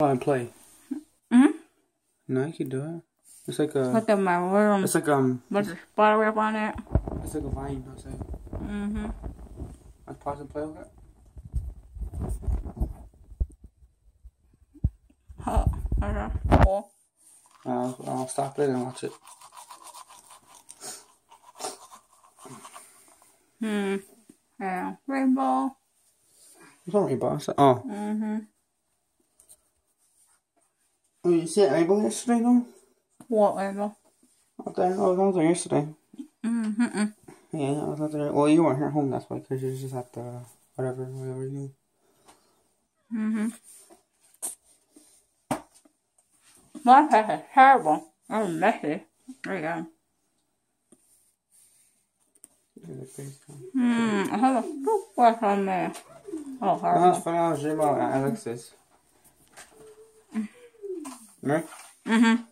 and play. hmm No, you can do it. It's like a. Look at my room. It's like um. With the spider web on it. It's like a vine. I'll say. Mm-hmm. Let's pause and play with it. Oh, okay. Cool. I'll, I'll stop it and watch it. Hmm. Yeah. Rainbow. It's not rainbow. It's, oh. Mm-hmm. Oh, you see that rainbow yesterday, though? What rainbow? Out there. Oh, that was there yesterday. Mm-hmm. Yeah, I was out there. Well, you weren't here at home, that's why, because you just at the whatever, whatever you. Mm-hmm. My face is terrible. Oh, messy. There you go. Hmm. I have a toothbrush on there. Oh, Oh, horrible. that's funny. I was dreaming about Alexis. Right? Mm-hmm.